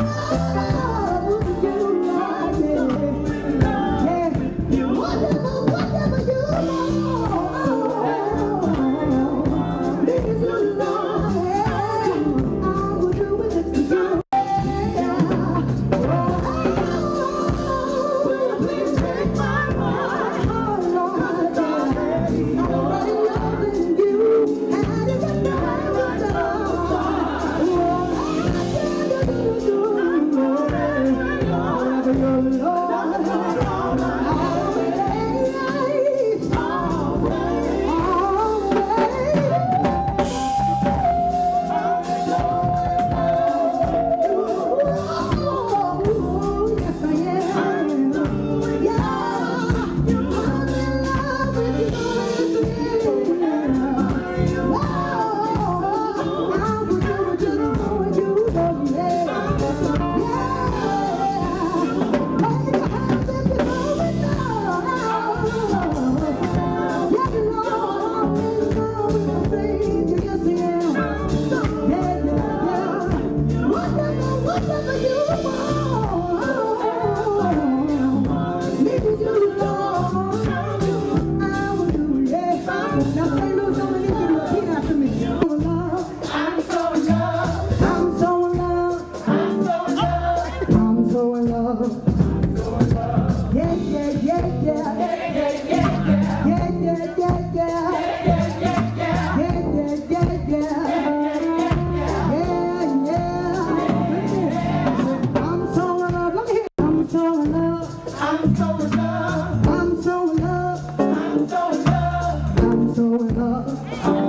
Música so in love. I'm so in love. I'm so in love. I'm so in love. I'm so in love.